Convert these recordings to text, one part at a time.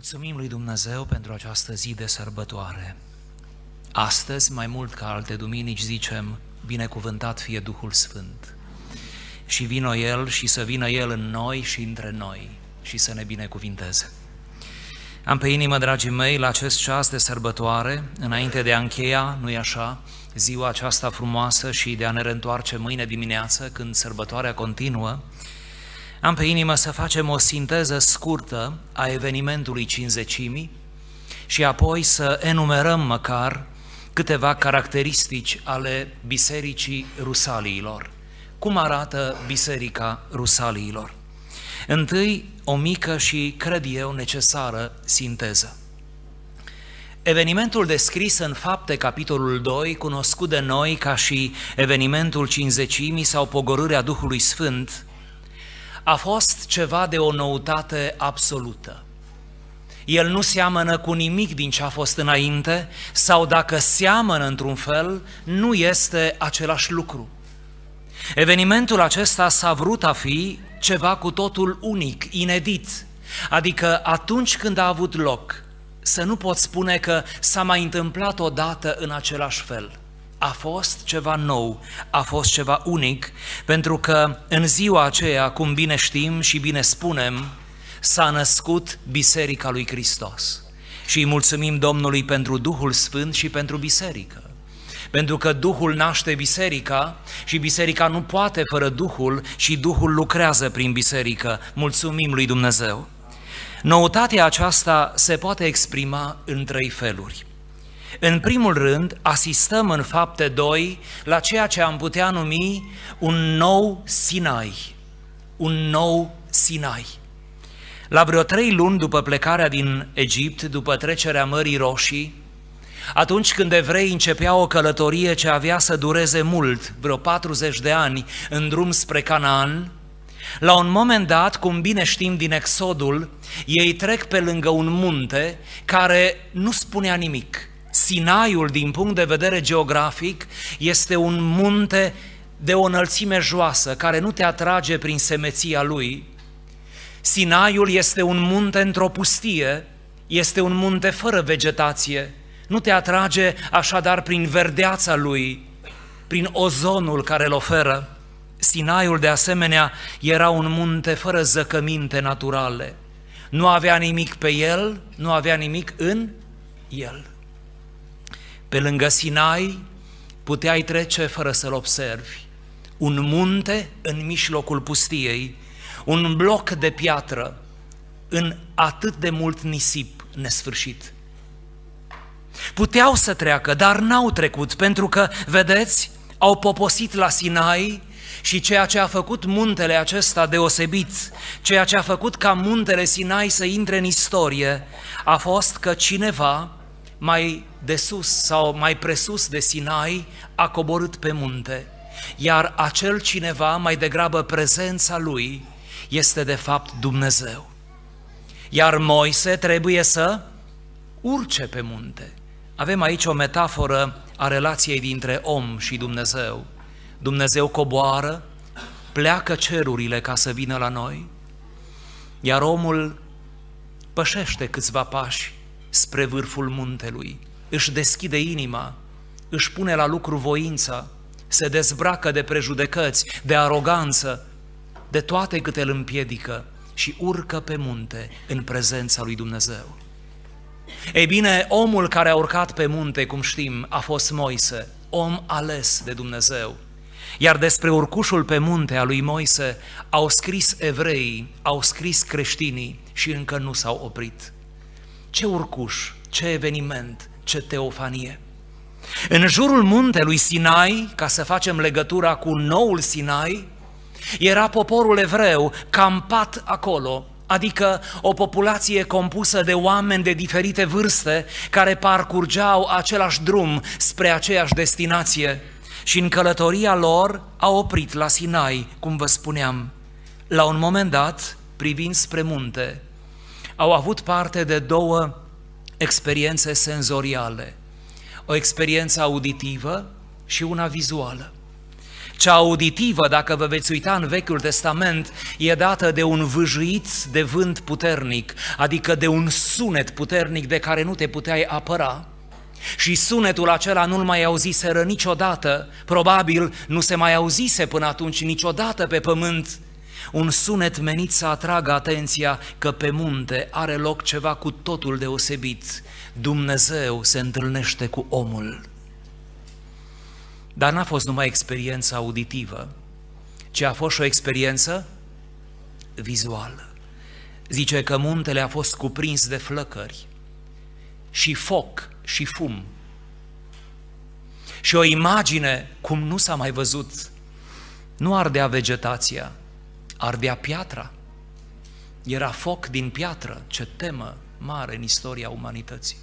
Mulțumim lui Dumnezeu pentru această zi de sărbătoare. Astăzi, mai mult ca alte duminici, zicem, binecuvântat fie Duhul Sfânt. Și vină El și să vină El în noi și între noi și să ne binecuvinteze. Am pe inimă, dragii mei, la acest ceas de sărbătoare, înainte de a încheia, nu-i așa, ziua aceasta frumoasă și de a ne reîntoarce mâine dimineață, când sărbătoarea continuă, am pe inimă să facem o sinteză scurtă a evenimentului cinzecimii și apoi să enumerăm măcar câteva caracteristici ale Bisericii Rusaliilor. Cum arată Biserica Rusaliilor? Întâi, o mică și, cred eu, necesară sinteză. Evenimentul descris în fapte, capitolul 2, cunoscut de noi ca și evenimentul cinzecimii sau pogorârea Duhului Sfânt, a fost ceva de o noutate absolută. El nu seamănă cu nimic din ce a fost înainte sau dacă seamănă într-un fel, nu este același lucru. Evenimentul acesta s-a vrut a fi ceva cu totul unic, inedit, adică atunci când a avut loc, să nu pot spune că s-a mai întâmplat odată în același fel a fost ceva nou, a fost ceva unic, pentru că în ziua aceea, cum bine știm și bine spunem, s-a născut Biserica lui Hristos. Și îi mulțumim Domnului pentru Duhul Sfânt și pentru Biserică. Pentru că Duhul naște Biserica și Biserica nu poate fără Duhul și Duhul lucrează prin Biserică. Mulțumim lui Dumnezeu! Noutatea aceasta se poate exprima în trei feluri. În primul rând, asistăm în fapte 2 la ceea ce am putea numi un nou Sinai. Un nou Sinai. La vreo trei luni după plecarea din Egipt, după trecerea Mării Roșii, atunci când evrei începeau o călătorie ce avea să dureze mult, vreo 40 de ani, în drum spre Canaan, la un moment dat, cum bine știm din Exodul, ei trec pe lângă un munte care nu spunea nimic – Sinaiul, din punct de vedere geografic, este un munte de o înălțime joasă, care nu te atrage prin semeția lui. Sinaiul este un munte într-o pustie, este un munte fără vegetație, nu te atrage așadar prin verdeața lui, prin ozonul care îl oferă. Sinaiul, de asemenea, era un munte fără zăcăminte naturale. Nu avea nimic pe el, nu avea nimic în el. Pe lângă Sinai puteai trece fără să-l observi. Un munte în mijlocul pustiei, un bloc de piatră în atât de mult nisip nesfârșit. Puteau să treacă, dar n-au trecut, pentru că, vedeți, au poposit la Sinai și ceea ce a făcut muntele acesta deosebit, ceea ce a făcut ca muntele Sinai să intre în istorie, a fost că cineva mai de sus sau mai presus de Sinai a coborât pe munte, iar acel cineva, mai degrabă prezența lui, este de fapt Dumnezeu. Iar Moise trebuie să urce pe munte. Avem aici o metaforă a relației dintre om și Dumnezeu. Dumnezeu coboară, pleacă cerurile ca să vină la noi, iar omul pășește câțiva pași spre vârful muntelui, își deschide inima, își pune la lucru voința, se dezbracă de prejudecăți, de aroganță, de toate câte îl împiedică și urcă pe munte în prezența lui Dumnezeu. Ei bine, omul care a urcat pe munte, cum știm, a fost Moise, om ales de Dumnezeu. Iar despre urcușul pe munte a lui Moise au scris evreii, au scris creștinii și încă nu s-au oprit. Ce urcuș, ce eveniment, ce teofanie! În jurul muntelui Sinai, ca să facem legătura cu noul Sinai, era poporul evreu campat acolo, adică o populație compusă de oameni de diferite vârste care parcurgeau același drum spre aceeași destinație și în călătoria lor a oprit la Sinai, cum vă spuneam. La un moment dat, privind spre munte, au avut parte de două experiențe senzoriale, o experiență auditivă și una vizuală. Cea auditivă, dacă vă veți uita în Vechiul Testament, e dată de un vâjuit de vânt puternic, adică de un sunet puternic de care nu te puteai apăra. Și sunetul acela nu-l mai auziseră niciodată, probabil nu se mai auzise până atunci niciodată pe pământ, un sunet menit să atragă atenția că pe munte are loc ceva cu totul deosebit. Dumnezeu se întâlnește cu omul. Dar n-a fost numai experiența auditivă, ci a fost și o experiență vizuală. Zice că muntele a fost cuprins de flăcări și foc și fum. Și o imagine cum nu s-a mai văzut. Nu ardea vegetația, ardea piatra. Era foc din piatră, ce temă mare în istoria umanității.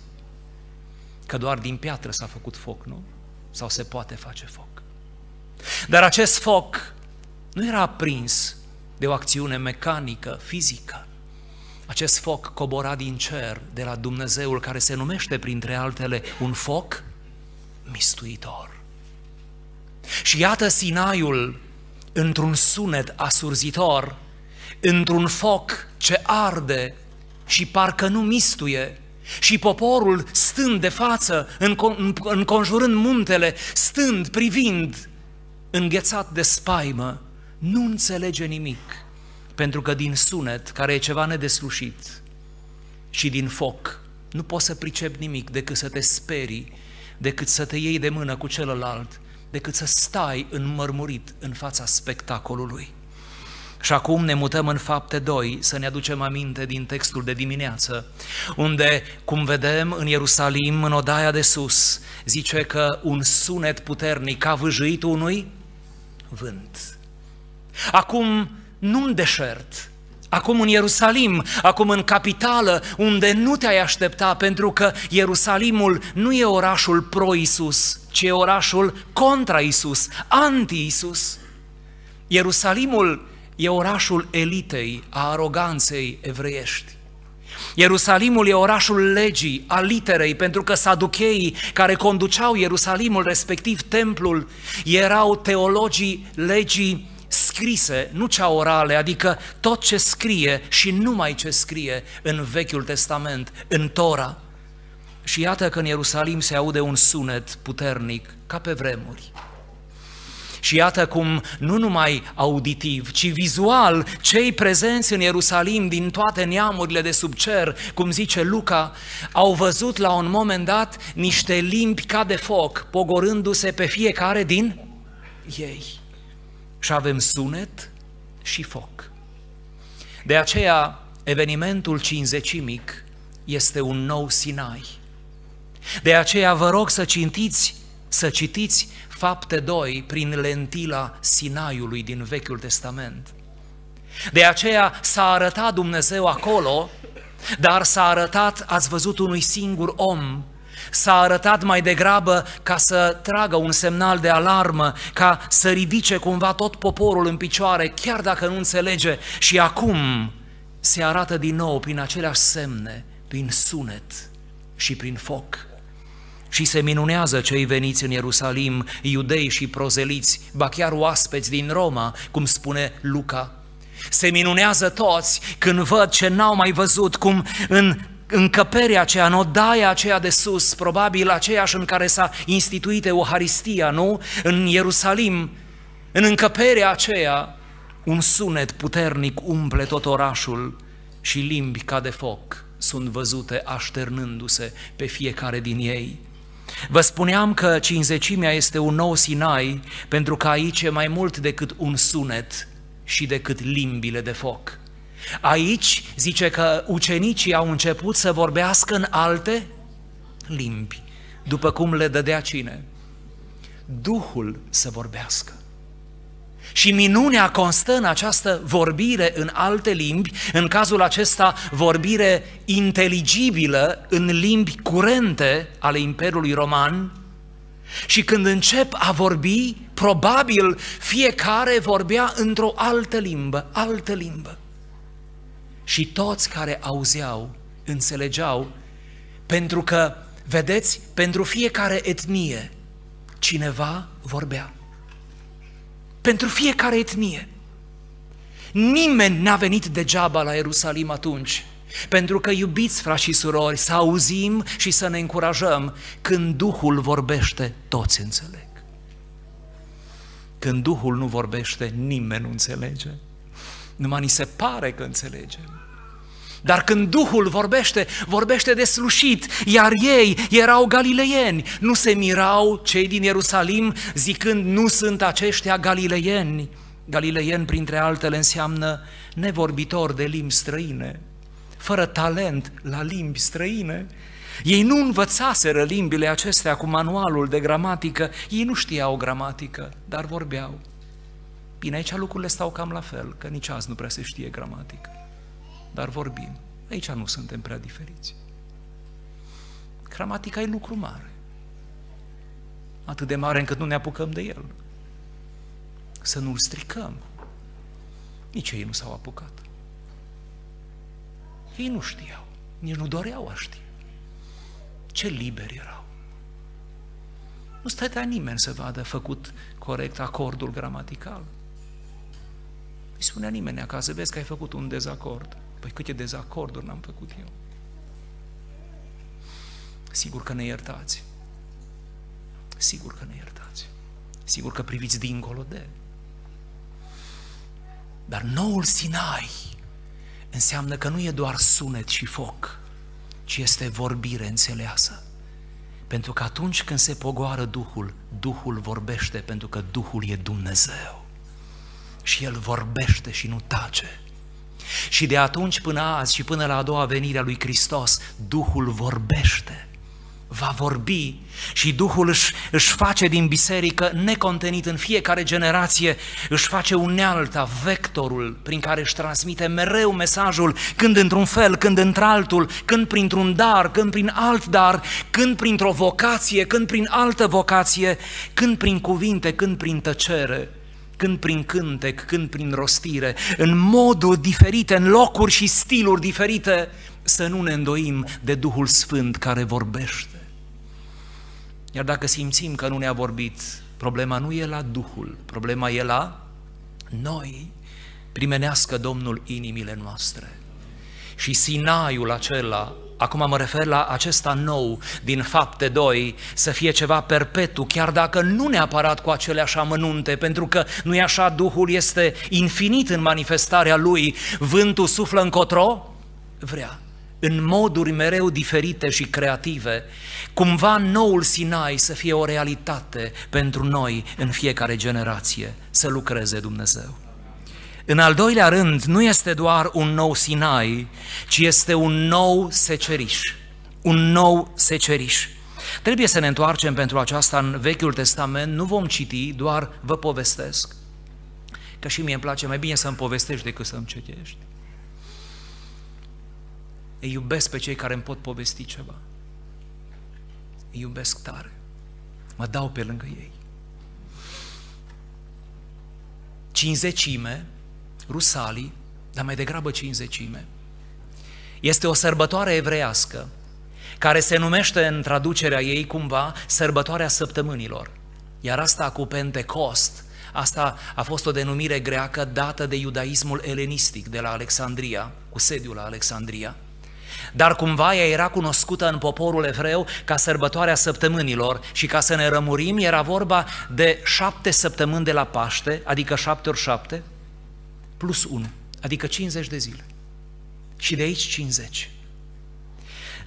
Că doar din piatră s-a făcut foc, nu? Sau se poate face foc. Dar acest foc nu era aprins de o acțiune mecanică, fizică. Acest foc cobora din cer de la Dumnezeul care se numește printre altele un foc mistuitor. Și iată Sinaiul într-un sunet asurzitor, într-un foc ce arde și parcă nu mistuie, și poporul stând de față, înconjurând muntele, stând, privind, înghețat de spaimă, nu înțelege nimic, pentru că din sunet, care e ceva nedeslușit, și din foc, nu poți să pricepi nimic decât să te sperii, decât să te iei de mână cu celălalt, decât să stai înmărmurit în fața spectacolului. Și acum ne mutăm în fapte 2 să ne aducem aminte din textul de dimineață, unde, cum vedem în Ierusalim, în odaia de sus, zice că un sunet puternic a vâjuit unui vânt. Acum, nu în deșert, acum în Ierusalim, acum în capitală, unde nu te-ai aștepta, pentru că Ierusalimul nu e orașul pro-Isus, ci e orașul contra-Isus, anti-Isus. Ierusalimul e orașul elitei, a aroganței evreiești. Ierusalimul e orașul legii, a literei, pentru că saducheii care conduceau Ierusalimul, respectiv templul, erau teologii legii scrise, nu cea orale, adică tot ce scrie și numai ce scrie în Vechiul Testament, în Tora. Și iată că în Ierusalim se aude un sunet puternic, ca pe vremuri. Și iată cum nu numai auditiv, ci vizual, cei prezenți în Ierusalim din toate neamurile de sub cer, cum zice Luca, au văzut la un moment dat niște limbi ca de foc, pogorându-se pe fiecare din ei. Și avem sunet și foc. De aceea, evenimentul cinzecimic este un nou Sinai. De aceea vă rog să citiți, să citiți Fapte 2 prin lentila Sinaiului din Vechiul Testament. De aceea s-a arătat Dumnezeu acolo, dar s-a arătat, ați văzut, unui singur om, s-a arătat mai degrabă ca să tragă un semnal de alarmă, ca să ridice cumva tot poporul în picioare, chiar dacă nu înțelege. Și acum se arată din nou prin aceleași semne, prin sunet și prin foc. Și se minunează cei veniți în Ierusalim, iudei și prozeliți, ba chiar oaspeți din Roma, cum spune Luca. Se minunează toți când văd ce n-au mai văzut, cum în încăperea aceea, în odaia aceea de sus, probabil aceeași în care s-a instituit Euharistia, nu? În Ierusalim, în încăperea aceea, un sunet puternic umple tot orașul și limbi ca de foc sunt văzute așternându-se pe fiecare din ei. Vă spuneam că cinzecimea este un nou Sinai, pentru că aici e mai mult decât un sunet și decât limbile de foc. Aici zice că ucenicii au început să vorbească în alte limbi, după cum le dădea cine? Duhul să vorbească. Și minunea constă în această vorbire în alte limbi, în cazul acesta vorbire inteligibilă în limbi curente ale Imperiului Roman. Și când încep a vorbi, probabil fiecare vorbea într-o altă limbă, altă limbă. Și toți care auzeau, înțelegeau, pentru că, vedeți, pentru fiecare etnie, cineva vorbea. pentru fiecare etnie. Nimeni n-a venit degeaba la Ierusalim atunci, pentru că iubiți, frați și surori, să auzim și să ne încurajăm când Duhul vorbește, toți înțeleg. Când Duhul nu vorbește, nimeni nu înțelege. Numai ni se pare că înțelegem. Dar când Duhul vorbește, vorbește de slușit, iar ei erau galileieni. Nu se mirau cei din Ierusalim zicând nu sunt aceștia galileieni. Galileieni, printre altele, înseamnă nevorbitor de limbi străine, fără talent la limbi străine. Ei nu învățaseră limbile acestea cu manualul de gramatică, ei nu știau gramatică, dar vorbeau. Bine, aici lucrurile stau cam la fel, că nici azi nu prea se știe gramatică dar vorbim. Aici nu suntem prea diferiți. Gramatica e lucru mare. Atât de mare încât nu ne apucăm de el. Să nu-l stricăm. Nici ei nu s-au apucat. Ei nu știau, nici nu doreau a ști. Ce liberi erau. Nu stătea nimeni să vadă făcut corect acordul gramatical. Îi spunea nimeni acasă, vezi că ai făcut un dezacord. Păi câte dezacorduri n-am făcut eu. Sigur că ne iertați. Sigur că ne iertați. Sigur că priviți dincolo de. Dar noul Sinai înseamnă că nu e doar sunet și foc, ci este vorbire înțeleasă. Pentru că atunci când se pogoară Duhul, Duhul vorbește pentru că Duhul e Dumnezeu. Și El vorbește și nu tace. Și de atunci până azi și până la a doua venire a lui Hristos, Duhul vorbește, va vorbi și Duhul își, își face din biserică necontenit în fiecare generație, își face unealta, vectorul prin care își transmite mereu mesajul, când într-un fel, când într-altul, când printr-un dar, când prin alt dar, când printr-o vocație, când prin altă vocație, când prin cuvinte, când prin tăcere când prin cântec, când prin rostire, în moduri diferite, în locuri și stiluri diferite, să nu ne îndoim de Duhul Sfânt care vorbește. Iar dacă simțim că nu ne-a vorbit, problema nu e la Duhul, problema e la noi. Primenească Domnul inimile noastre. Și Sinaiul acela Acum mă refer la acesta nou din fapte 2, să fie ceva perpetu, chiar dacă nu neapărat cu aceleași amănunte, pentru că nu e așa, Duhul este infinit în manifestarea Lui, vântul suflă încotro, vrea, în moduri mereu diferite și creative, cumva noul Sinai să fie o realitate pentru noi în fiecare generație, să lucreze Dumnezeu. În al doilea rând, nu este doar un nou Sinai, ci este un nou seceriș. Un nou seceriș. Trebuie să ne întoarcem pentru aceasta în Vechiul Testament, nu vom citi, doar vă povestesc. Că și mie îmi place mai bine să-mi povestești decât să-mi citești. Îi iubesc pe cei care îmi pot povesti ceva. Îi iubesc tare. Mă dau pe lângă ei. Cinzecime rusalii, dar mai degrabă cinzecime. Este o sărbătoare evreiască, care se numește în traducerea ei cumva sărbătoarea săptămânilor. Iar asta cu Pentecost, asta a fost o denumire greacă dată de iudaismul elenistic de la Alexandria, cu sediul la Alexandria. Dar cumva ea era cunoscută în poporul evreu ca sărbătoarea săptămânilor și ca să ne rămurim era vorba de șapte săptămâni de la Paște, adică șapte ori șapte, plus 1, adică 50 de zile. Și de aici 50.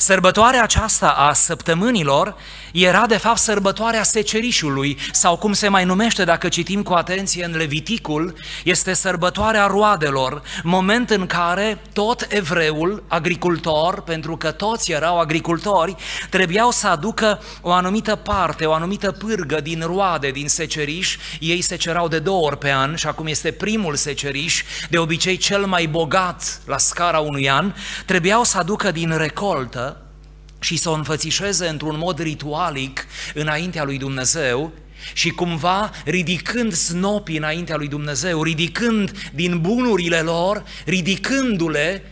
Sărbătoarea aceasta a săptămânilor era de fapt sărbătoarea secerișului sau cum se mai numește dacă citim cu atenție în Leviticul, este sărbătoarea roadelor, moment în care tot evreul, agricultor, pentru că toți erau agricultori, trebuiau să aducă o anumită parte, o anumită pârgă din roade, din seceriș, ei secerau de două ori pe an și acum este primul seceriș, de obicei cel mai bogat la scara unui an, trebuiau să aducă din recoltă și să o înfățișeze într-un mod ritualic înaintea lui Dumnezeu și cumva ridicând snopii înaintea lui Dumnezeu, ridicând din bunurile lor, ridicându-le,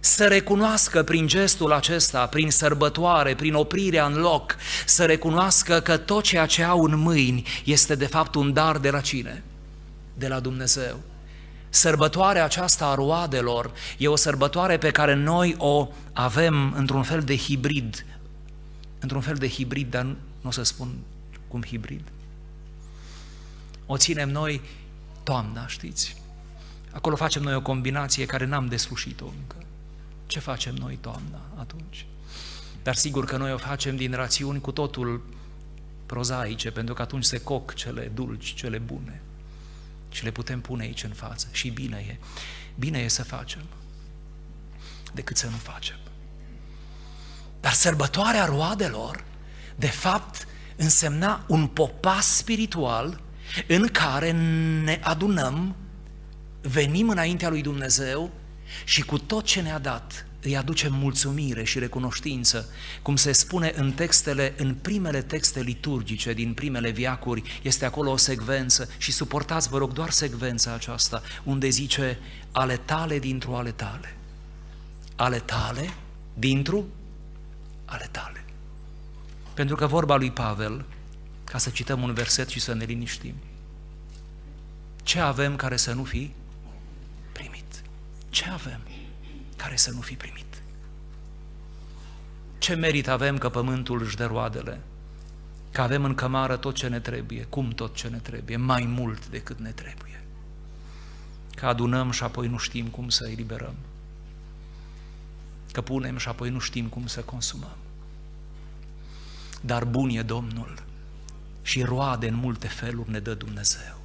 să recunoască prin gestul acesta, prin sărbătoare, prin oprirea în loc, să recunoască că tot ceea ce au în mâini este de fapt un dar de la cine? de la Dumnezeu. Sărbătoarea aceasta a roadelor e o sărbătoare pe care noi o avem într-un fel de hibrid, într-un fel de hibrid, dar nu o să spun cum hibrid. O ținem noi toamna, știți? Acolo facem noi o combinație care n-am deslușit-o încă. Ce facem noi toamna atunci? Dar sigur că noi o facem din rațiuni cu totul prozaice, pentru că atunci se coc cele dulci, cele bune și le putem pune aici în față. Și bine e. Bine e să facem decât să nu facem. Dar sărbătoarea roadelor, de fapt, însemna un popas spiritual în care ne adunăm, venim înaintea lui Dumnezeu și cu tot ce ne-a dat îi aducem mulțumire și recunoștință, cum se spune în textele, în primele texte liturgice din primele viacuri, este acolo o secvență și suportați, vă rog, doar secvența aceasta, unde zice ale tale dintr-o ale tale. Ale tale dintr-o ale tale. Pentru că vorba lui Pavel, ca să cităm un verset și să ne liniștim, ce avem care să nu fi primit? Ce avem? Care să nu fi primit. Ce merit avem că pământul își dă roadele? Că avem în cămară tot ce ne trebuie, cum tot ce ne trebuie, mai mult decât ne trebuie. Că adunăm și apoi nu știm cum să eliberăm. Că punem și apoi nu știm cum să consumăm. Dar bun e Domnul și roade în multe feluri ne dă Dumnezeu.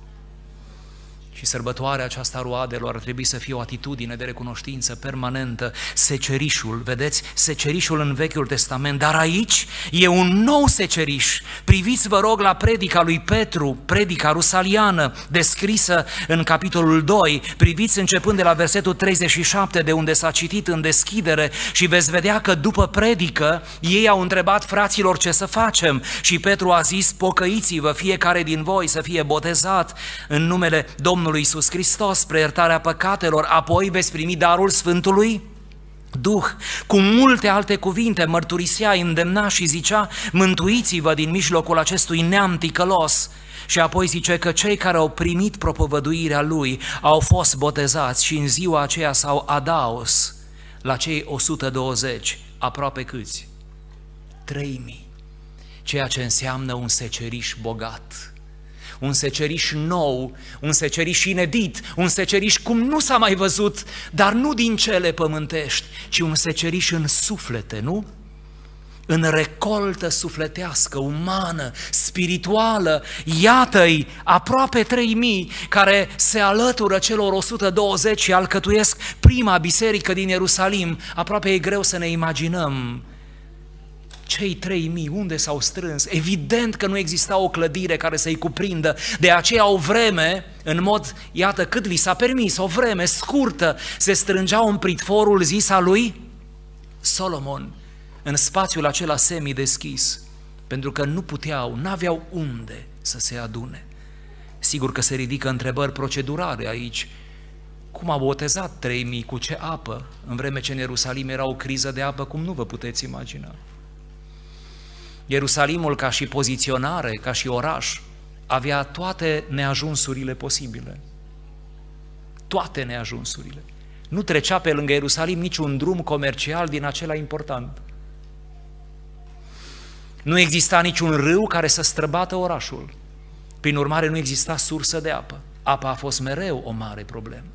Și sărbătoarea aceasta a roadelor ar trebui să fie o atitudine de recunoștință permanentă, secerișul, vedeți, secerișul în Vechiul Testament, dar aici e un nou seceriș. Priviți, vă rog, la predica lui Petru, predica rusaliană, descrisă în capitolul 2, priviți începând de la versetul 37, de unde s-a citit în deschidere. Și veți vedea că după predică ei au întrebat fraților ce să facem. Și Petru a zis, pocăiți-vă fiecare din voi să fie botezat. În numele Domnului Domnului Isus Hristos spre iertarea păcatelor, apoi veți primi darul Sfântului Duh, cu multe alte cuvinte, mărturisea, îndemna și zicea, mântuiți-vă din mijlocul acestui neam ticălos. Și apoi zice că cei care au primit propovăduirea lui au fost botezați și în ziua aceea s-au adaos la cei 120, aproape câți? 3000, ceea ce înseamnă un seceriș bogat un seceriș nou, un seceriș inedit, un seceriș cum nu s-a mai văzut, dar nu din cele pământești, ci un seceriș în suflete, nu? în recoltă sufletească, umană, spirituală, iată-i aproape 3000 care se alătură celor 120 și alcătuiesc prima biserică din Ierusalim. Aproape e greu să ne imaginăm cei trei mii unde s-au strâns? Evident că nu exista o clădire care să-i cuprindă, de aceea o vreme, în mod, iată cât li s-a permis, o vreme scurtă, se strângeau în pritforul zis al lui Solomon, în spațiul acela semi-deschis, pentru că nu puteau, n-aveau unde să se adune. Sigur că se ridică întrebări procedurale aici, cum a botezat 3000 cu ce apă, în vreme ce în Ierusalim era o criză de apă, cum nu vă puteți imagina. Ierusalimul ca și poziționare, ca și oraș, avea toate neajunsurile posibile. Toate neajunsurile. Nu trecea pe lângă Ierusalim niciun drum comercial din acela important. Nu exista niciun râu care să străbată orașul. Prin urmare, nu exista sursă de apă. Apa a fost mereu o mare problemă.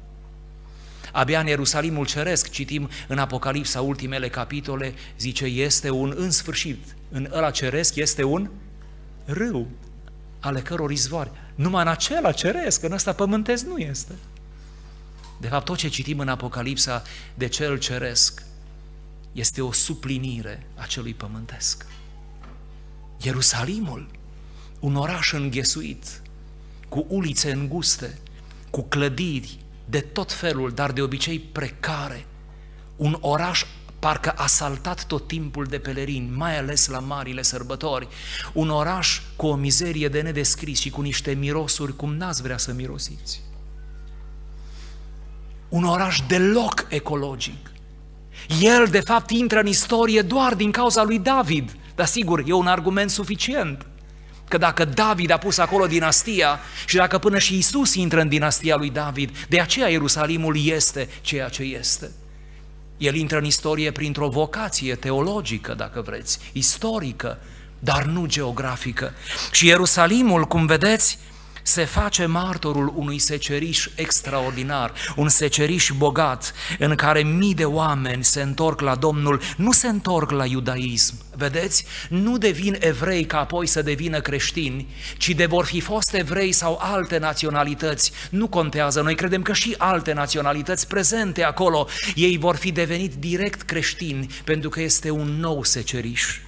Abia în Ierusalimul Ceresc, citim în Apocalipsa ultimele capitole, zice, este un în sfârșit, în ăla ceresc este un râu ale căror izvoare. Numai în acela ceresc, în ăsta pământesc nu este. De fapt, tot ce citim în Apocalipsa de cel ceresc este o suplinire a celui pământesc. Ierusalimul, un oraș înghesuit, cu ulițe înguste, cu clădiri de tot felul, dar de obicei precare, un oraș parcă asaltat tot timpul de pelerini, mai ales la marile sărbători, un oraș cu o mizerie de nedescris și cu niște mirosuri cum n-ați vrea să mirosiți. Un oraș deloc ecologic. El, de fapt, intră în istorie doar din cauza lui David, dar sigur, e un argument suficient. Că dacă David a pus acolo dinastia și dacă până și Isus intră în dinastia lui David, de aceea Ierusalimul este ceea ce este. El intră în istorie printr-o vocație teologică, dacă vreți, istorică, dar nu geografică. Și Ierusalimul, cum vedeți, se face martorul unui seceriș extraordinar, un seceriș bogat, în care mii de oameni se întorc la Domnul, nu se întorc la iudaism, vedeți? Nu devin evrei ca apoi să devină creștini, ci de vor fi fost evrei sau alte naționalități, nu contează, noi credem că și alte naționalități prezente acolo, ei vor fi devenit direct creștini, pentru că este un nou seceriș.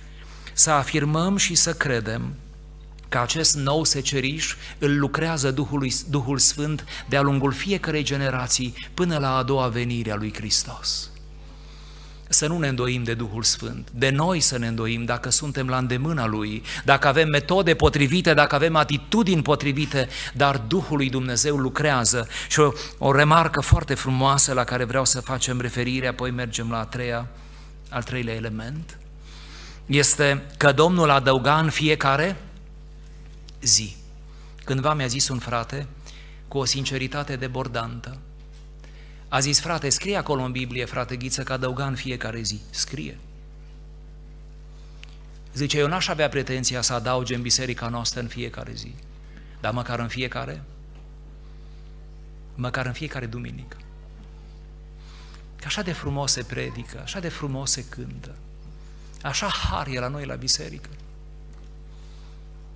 Să afirmăm și să credem că acest nou seceriș îl lucrează Duhul, Duhul Sfânt de-a lungul fiecarei generații până la a doua venire a lui Hristos. Să nu ne îndoim de Duhul Sfânt, de noi să ne îndoim dacă suntem la îndemâna Lui, dacă avem metode potrivite, dacă avem atitudini potrivite, dar Duhul lui Dumnezeu lucrează. Și o, o remarcă foarte frumoasă la care vreau să facem referire, apoi mergem la a treia, al treilea element, este că Domnul adăuga în fiecare zi. Cândva mi-a zis un frate, cu o sinceritate debordantă, a zis, frate, scrie acolo în Biblie, frate Ghiță, că adăuga în fiecare zi. Scrie. Zice, eu n-aș avea pretenția să adauge în biserica noastră în fiecare zi, dar măcar în fiecare, măcar în fiecare duminică. Că așa de frumos se predică, așa de frumos se cântă, așa har e la noi la biserică.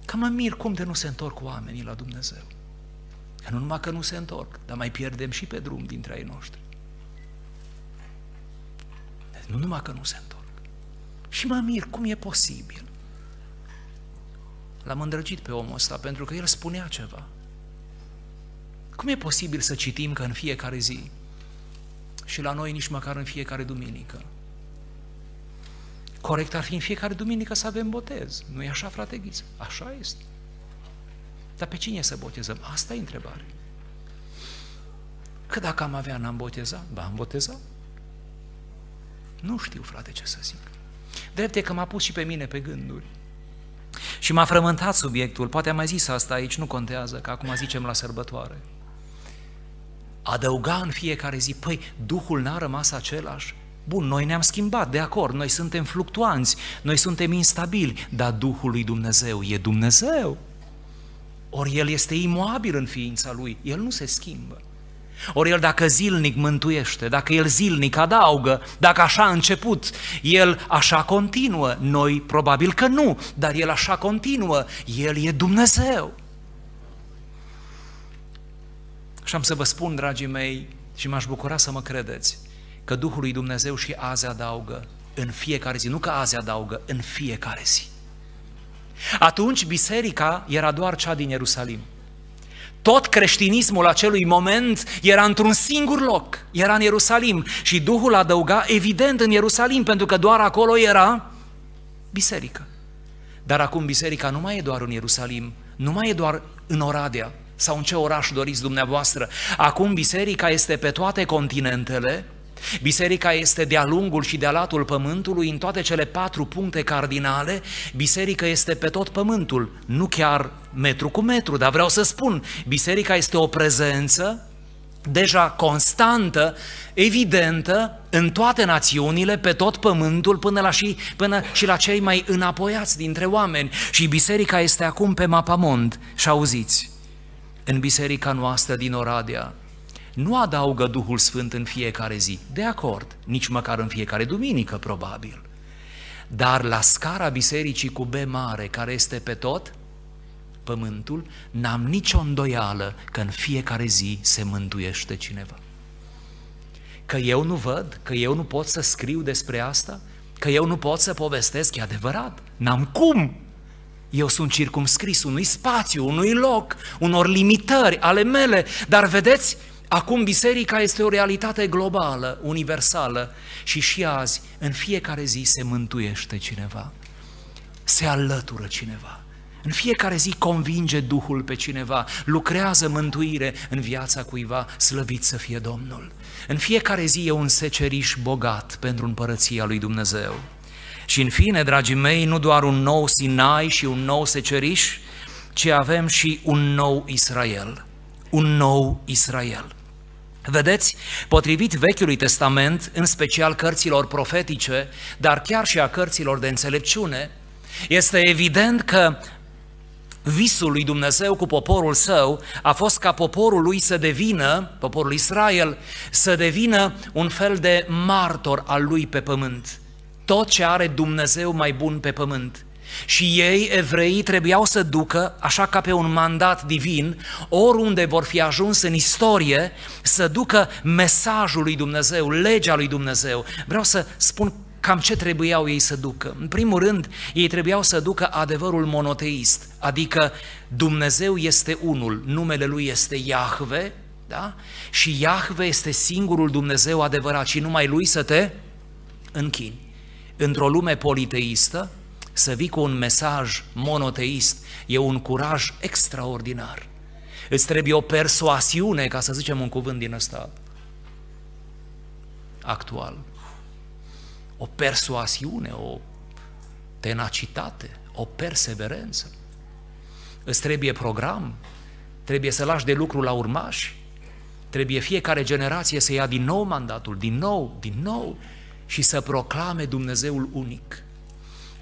Că mă mir cum de nu se întorc oamenii la Dumnezeu. Că nu numai că nu se întorc, dar mai pierdem și pe drum dintre ai noștri. Deci nu numai că nu se întorc. Și mă mir cum e posibil. L-am îndrăgit pe omul ăsta pentru că el spunea ceva. Cum e posibil să citim că în fiecare zi și la noi nici măcar în fiecare duminică Corect ar fi în fiecare duminică să avem botez. Nu e așa, frate Ghiță? Așa este. Dar pe cine să botezăm? Asta e întrebare. Că dacă am avea, n-am botezat? Ba, am botezat. Nu știu, frate, ce să zic. Drept e că m-a pus și pe mine pe gânduri. Și m-a frământat subiectul, poate am mai zis asta aici, nu contează, că acum zicem la sărbătoare. Adăuga în fiecare zi, păi, Duhul n-a rămas același? Bun, noi ne-am schimbat, de acord, noi suntem fluctuanți, noi suntem instabili, dar Duhul lui Dumnezeu e Dumnezeu. Ori El este imoabil în ființa Lui, El nu se schimbă. Ori El dacă zilnic mântuiește, dacă El zilnic adaugă, dacă așa a început, El așa continuă, noi probabil că nu, dar El așa continuă, El e Dumnezeu. Și am să vă spun, dragii mei, și m-aș bucura să mă credeți, că Duhul lui Dumnezeu și azi adaugă în fiecare zi, nu că azi adaugă, în fiecare zi. Atunci biserica era doar cea din Ierusalim. Tot creștinismul acelui moment era într-un singur loc, era în Ierusalim și Duhul adăuga evident în Ierusalim, pentru că doar acolo era biserică. Dar acum biserica nu mai e doar în Ierusalim, nu mai e doar în Oradea sau în ce oraș doriți dumneavoastră. Acum biserica este pe toate continentele, Biserica este de-a lungul și de-a latul pământului, în toate cele patru puncte cardinale, biserica este pe tot pământul, nu chiar metru cu metru, dar vreau să spun, biserica este o prezență deja constantă, evidentă, în toate națiunile, pe tot pământul, până, la și, până și la cei mai înapoiați dintre oameni. Și biserica este acum pe mapamond. Și auziți, în biserica noastră din Oradea, nu adaugă Duhul Sfânt în fiecare zi, de acord, nici măcar în fiecare duminică, probabil. Dar la scara bisericii cu B mare, care este pe tot pământul, n-am nicio îndoială că în fiecare zi se mântuiește cineva. Că eu nu văd, că eu nu pot să scriu despre asta, că eu nu pot să povestesc, e adevărat, n-am cum. Eu sunt circumscris unui spațiu, unui loc, unor limitări ale mele, dar vedeți, Acum biserica este o realitate globală, universală și și azi, în fiecare zi se mântuiește cineva, se alătură cineva. În fiecare zi convinge Duhul pe cineva, lucrează mântuire în viața cuiva, slăvit să fie Domnul. În fiecare zi e un seceriș bogat pentru împărăția lui Dumnezeu. Și în fine, dragii mei, nu doar un nou Sinai și un nou seceriș, ci avem și un nou Israel. Un nou Israel. Vedeți, potrivit Vechiului Testament, în special cărților profetice, dar chiar și a cărților de înțelepciune, este evident că visul lui Dumnezeu cu poporul său a fost ca poporul lui să devină, poporul Israel, să devină un fel de martor al lui pe pământ. Tot ce are Dumnezeu mai bun pe pământ. Și ei, evreii, trebuiau să ducă, așa ca pe un mandat divin, oriunde vor fi ajuns în istorie, să ducă mesajul lui Dumnezeu, legea lui Dumnezeu. Vreau să spun cam ce trebuiau ei să ducă. În primul rând, ei trebuiau să ducă adevărul monoteist, adică Dumnezeu este unul, numele Lui este Iahve, da? și Iahve este singurul Dumnezeu adevărat și numai Lui să te închini. Într-o lume politeistă, să vii cu un mesaj monoteist e un curaj extraordinar. Îți trebuie o persoasiune, ca să zicem un cuvânt din ăsta actual. O persoasiune, o tenacitate, o perseverență. Îți trebuie program, trebuie să lași de lucru la urmași, trebuie fiecare generație să ia din nou mandatul, din nou, din nou, și să proclame Dumnezeul unic.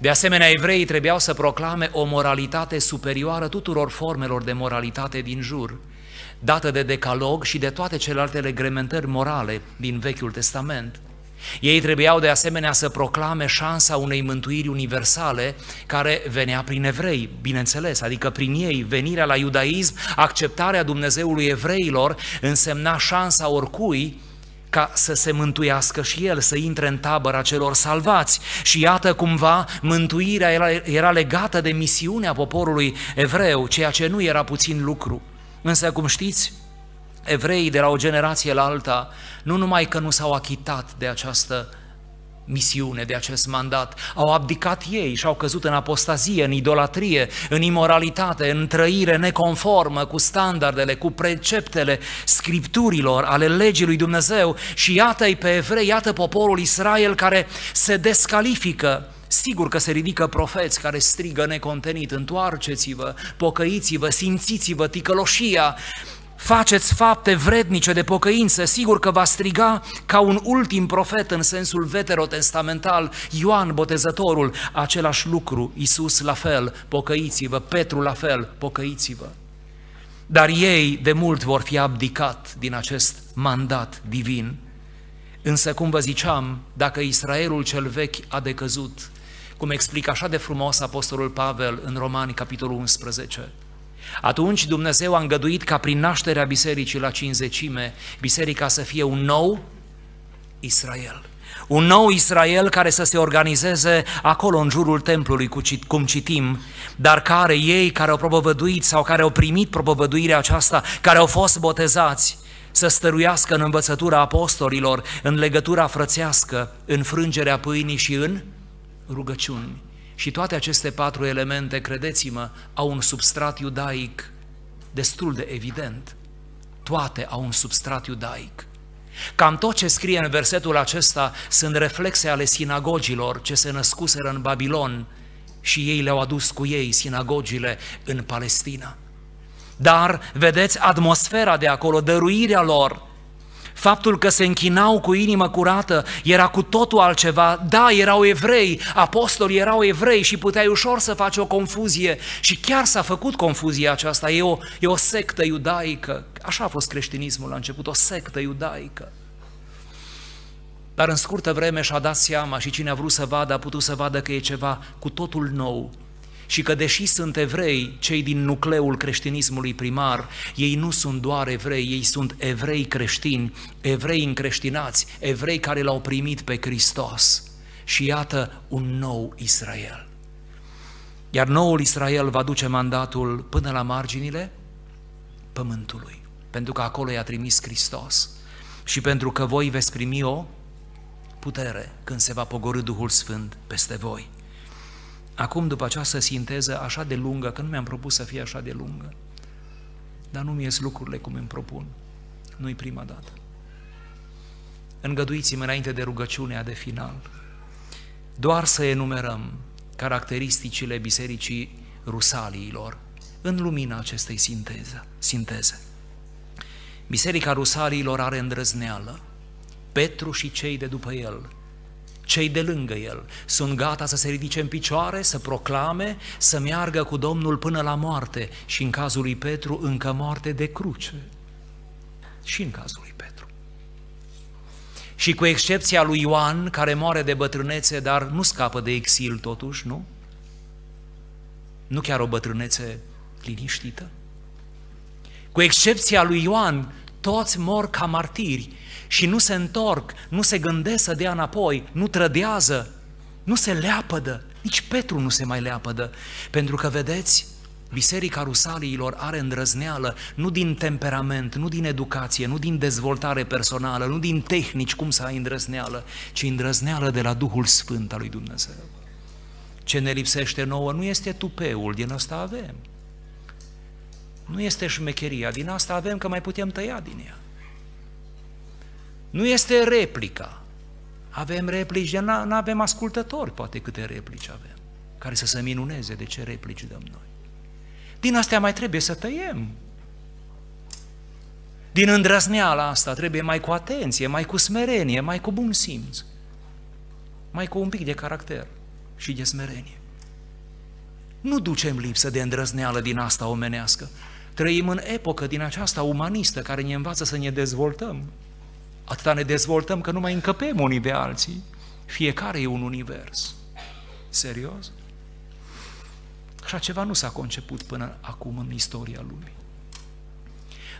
De asemenea, evreii trebuiau să proclame o moralitate superioară tuturor formelor de moralitate din jur, dată de decalog și de toate celelalte reglementări morale din Vechiul Testament. Ei trebuiau de asemenea să proclame șansa unei mântuiri universale care venea prin evrei, bineînțeles, adică prin ei, venirea la iudaism, acceptarea Dumnezeului evreilor însemna șansa oricui ca să se mântuiască și el, să intre în tabăra celor salvați. Și iată cumva mântuirea era, era legată de misiunea poporului evreu, ceea ce nu era puțin lucru. Însă, cum știți, evreii de la o generație la alta, nu numai că nu s-au achitat de această misiune, de acest mandat. Au abdicat ei și au căzut în apostazie, în idolatrie, în imoralitate, în trăire neconformă cu standardele, cu preceptele scripturilor, ale legii lui Dumnezeu. Și iată-i pe evrei, iată poporul Israel care se descalifică. Sigur că se ridică profeți care strigă necontenit, întoarceți-vă, pocăiți-vă, simțiți-vă ticăloșia, faceți fapte vrednice de pocăință, sigur că va striga ca un ultim profet în sensul veterotestamental, Ioan Botezătorul, același lucru, Iisus la fel, pocăiți-vă, Petru la fel, pocăiți-vă. Dar ei de mult vor fi abdicat din acest mandat divin. Însă, cum vă ziceam, dacă Israelul cel vechi a decăzut, cum explică așa de frumos Apostolul Pavel în Romani, capitolul 11, atunci Dumnezeu a îngăduit ca prin nașterea bisericii la cinzecime, biserica să fie un nou Israel. Un nou Israel care să se organizeze acolo în jurul templului, cum citim, dar care ei care au propovăduit sau care au primit propovăduirea aceasta, care au fost botezați, să stăruiască în învățătura apostolilor, în legătura frățească, în frângerea pâinii și în rugăciuni. Și toate aceste patru elemente, credeți-mă, au un substrat iudaic destul de evident. Toate au un substrat iudaic. Cam tot ce scrie în versetul acesta sunt reflexe ale sinagogilor ce se născuseră în Babilon și ei le-au adus cu ei sinagogile în Palestina. Dar, vedeți, atmosfera de acolo, dăruirea lor, Faptul că se închinau cu inimă curată era cu totul altceva. Da, erau evrei, apostolii erau evrei și puteai ușor să faci o confuzie. Și chiar s-a făcut confuzia aceasta. E o, e o sectă iudaică. Așa a fost creștinismul la început, o sectă iudaică. Dar în scurtă vreme și-a dat seama și cine a vrut să vadă a putut să vadă că e ceva cu totul nou și că deși sunt evrei, cei din nucleul creștinismului primar, ei nu sunt doar evrei, ei sunt evrei creștini, evrei încreștinați, evrei care l-au primit pe Hristos. Și iată un nou Israel. Iar noul Israel va duce mandatul până la marginile pământului, pentru că acolo i-a trimis Hristos și pentru că voi veți primi o putere când se va pogorâ Duhul Sfânt peste voi. Acum, după această sinteză așa de lungă, că nu mi-am propus să fie așa de lungă, dar nu mi ies lucrurile cum îmi propun. Nu-i prima dată. Îngăduiți-mi înainte de rugăciunea de final, doar să enumerăm caracteristicile bisericii rusaliilor, în lumina acestei sinteze. sinteze. Biserica Rusalilor are îndrăzneală. Petru și cei de după el, cei de lângă el, sunt gata să se ridice în picioare, să proclame, să meargă cu Domnul până la moarte și în cazul lui Petru încă moarte de cruce. Și în cazul lui Petru. Și cu excepția lui Ioan, care moare de bătrânețe, dar nu scapă de exil totuși, nu? Nu chiar o bătrânețe liniștită? Cu excepția lui Ioan, toți mor ca martiri și nu se întorc, nu se gândesc să dea înapoi, nu trădează, nu se leapădă, nici Petru nu se mai leapădă, pentru că, vedeți, Biserica Rusaliilor are îndrăzneală nu din temperament, nu din educație, nu din dezvoltare personală, nu din tehnici cum să ai îndrăzneală, ci îndrăzneală de la Duhul Sfânt al lui Dumnezeu. Ce ne lipsește nouă nu este tupeul, din asta avem. Nu este șmecheria, din asta avem că mai putem tăia din ea. Nu este replica. Avem replici, nu avem ascultători, poate câte replici avem, care să se minuneze de ce replici dăm noi. Din astea mai trebuie să tăiem. Din îndrăzneala asta trebuie mai cu atenție, mai cu smerenie, mai cu bun simț, mai cu un pic de caracter și de smerenie. Nu ducem lipsă de îndrăzneală din asta omenească. Trăim în epocă din aceasta umanistă care ne învață să ne dezvoltăm. Atâta ne dezvoltăm că nu mai încăpem unii de alții. Fiecare e un univers. Serios? Așa ceva nu s-a conceput până acum în istoria lumii.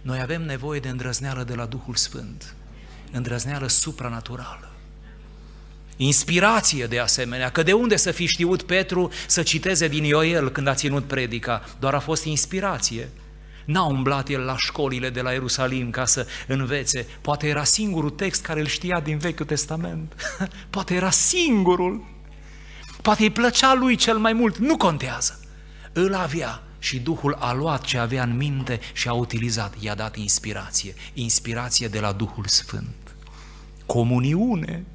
Noi avem nevoie de îndrăzneală de la Duhul Sfânt, îndrăzneală supranaturală. Inspirație de asemenea, că de unde să fi știut Petru să citeze din Ioel când a ținut predica? Doar a fost inspirație. N-a umblat el la școlile de la Ierusalim ca să învețe. Poate era singurul text care îl știa din Vechiul Testament. Poate era singurul. Poate îi plăcea lui cel mai mult. Nu contează. Îl avea și Duhul a luat ce avea în minte și a utilizat. I-a dat inspirație. Inspirație de la Duhul Sfânt. Comuniune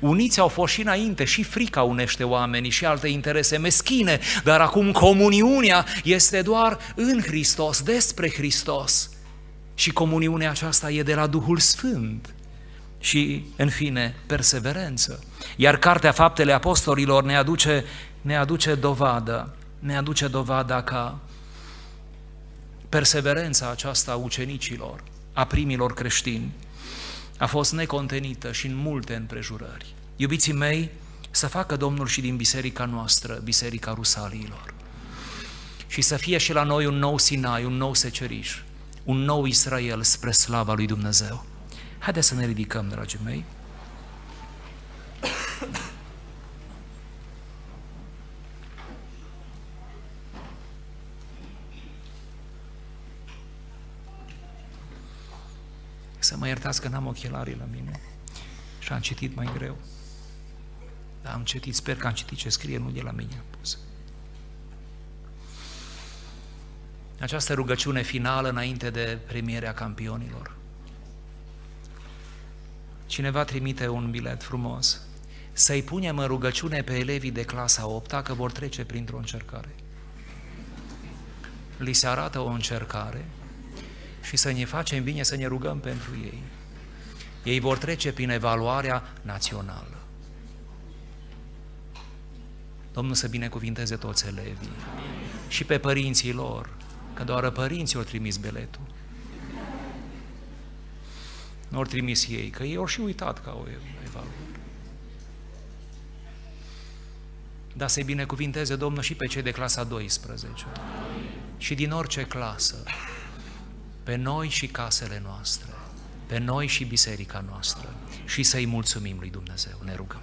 Uniți au fost și înainte, și frica unește oamenii și alte interese meschine, dar acum comuniunea este doar în Hristos, despre Hristos. Și comuniunea aceasta e de la Duhul Sfânt. Și, în fine, perseverență. Iar Cartea Faptele Apostolilor ne aduce, ne aduce dovadă, ne aduce dovada ca perseverența aceasta a ucenicilor, a primilor creștini, a fost necontenită și în multe împrejurări. Iubiții mei, să facă Domnul și din biserica noastră, biserica Rusaliilor. Și să fie și la noi un nou Sinai, un nou seceriș, un nou Israel spre slava lui Dumnezeu. Haideți să ne ridicăm, dragii mei. Să mă iertați că n-am ochelarii la mine și am citit mai greu. Dar am citit, sper că am citit ce scrie, nu de la mine pus. Această rugăciune finală înainte de premierea campionilor. Cineva trimite un bilet frumos. Să-i punem în rugăciune pe elevii de clasa 8 că vor trece printr-o încercare. Li se arată o încercare și să ne facem bine să ne rugăm pentru ei. Ei vor trece prin evaluarea națională. Domnul să binecuvinteze toți elevii și pe părinții lor, că doar părinții au trimis biletul. Nu au trimis ei, că ei au și uitat ca o evaluare. Dar să-i binecuvinteze Domnul și pe cei de clasa 12 și din orice clasă pe noi și casele noastre, pe noi și biserica noastră și să-i mulțumim lui Dumnezeu. Ne rugăm.